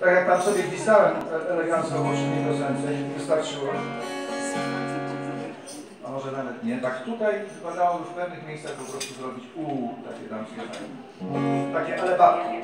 Tak jak tam sobie pisałem elegancko w oczy nie piosence, wystarczyło. A może nawet nie. Tak tutaj wypadało w pewnych miejscach po prostu zrobić u takie damskie. Takie alebatki.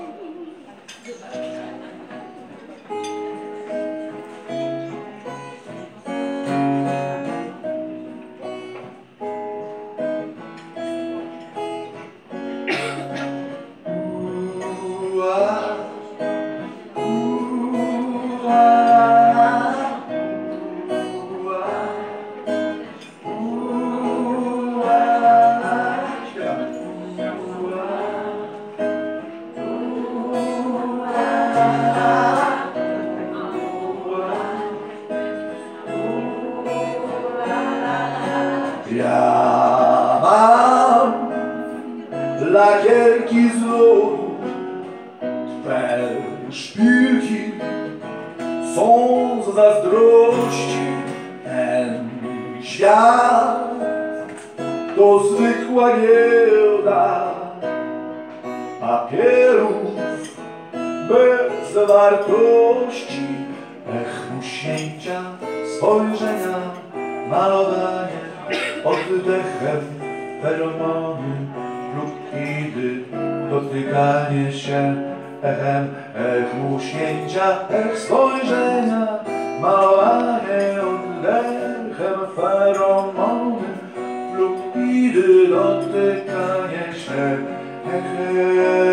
Ja mam lakierki z Twe szpilki są z zazdrości. Ten świat to zwykła giełda papierów bez wartości. Ech, musięcia spojrzenia, malowanie oddechem, feromony lub idy, dotykanie się echem, ech muśnięcia, ech spojrzenia, malowanie oddechem, feromony lub idy, dotykanie się echem.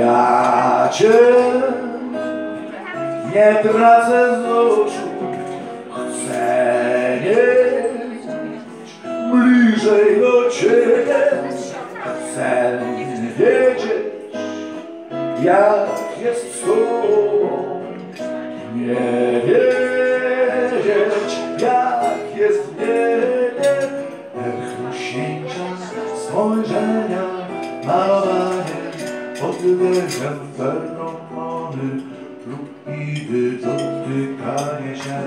Ja cię nie tracę z oczu, chcę mieć bliżej do ciebie, chcę wiedzieć, jak jest z tobą, nie wiedzieć, oddechem feromony lub idy dotykanie się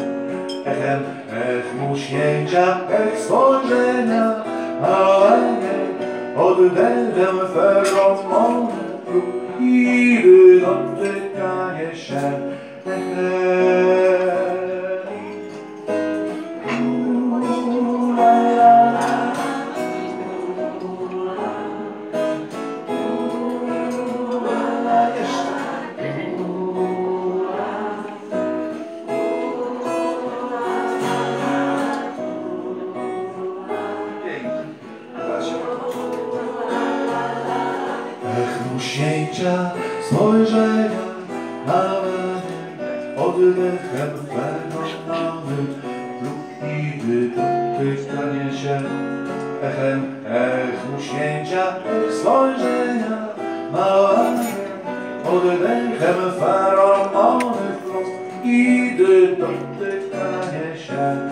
echem, ech muśnięcia, ech spojrzenia, malowanie, oddechem feromony lub idy dotykanie się echem. Ech, muśnięcia, spojrzenia, malowanie, oddechem fenomony lub idy dotykanie się. Echem, ech, muśnięcia, ech, spojrzenia, malowanie, oddechem feromony lub idy dotykanie się.